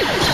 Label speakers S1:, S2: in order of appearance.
S1: you